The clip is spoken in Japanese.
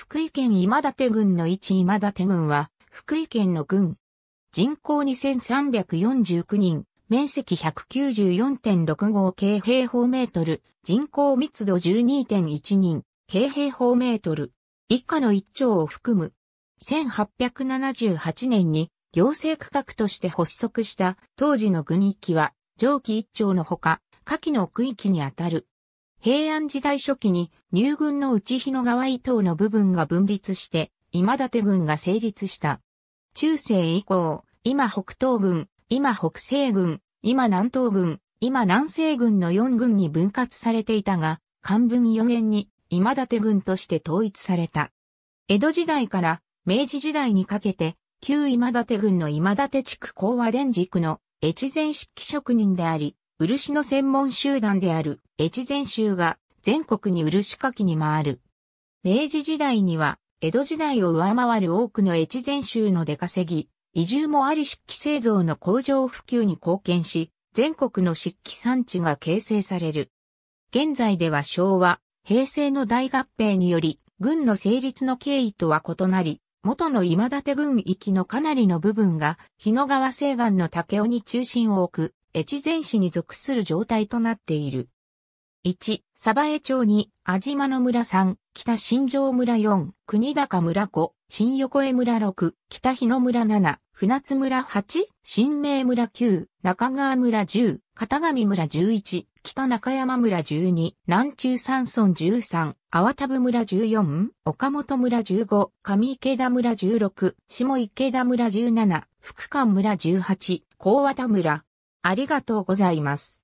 福井県今立郡の一今立郡は、福井県の郡。人口2349人、面積194.65京平方メートル、人口密度12.1人、京平方メートル。以下の一丁を含む。1878年に行政区画として発足した当時の郡域は上記一丁のほか、下記の区域にあたる。平安時代初期に入軍の内日野川伊東の部分が分立して、今立軍が成立した。中世以降、今北東軍、今北西軍、今南東軍、今南西軍の4軍に分割されていたが、漢文4年に今立軍として統一された。江戸時代から明治時代にかけて、旧今立軍の今立地区高和伝軸の越前漆器職人であり、漆の専門集団である越前州が全国に漆かきに回る。明治時代には江戸時代を上回る多くの越前州の出稼ぎ、移住もあり漆器製造の工場普及に貢献し、全国の漆器産地が形成される。現在では昭和、平成の大合併により、軍の成立の経緯とは異なり、元の今立軍域のかなりの部分が、日野川西岸の竹尾に中心を置く、越前市に属する状態となっている。1、鯖江町に、安島野村3、北新城村4、国高村5、新横江村6、北日野村7、船津村8、新明村9、中川村10、片上村11、北中山村12、南中山村13、淡田部村14、岡本村15、上池田村16、下池田村17、福館村18、高和田村、ありがとうございます。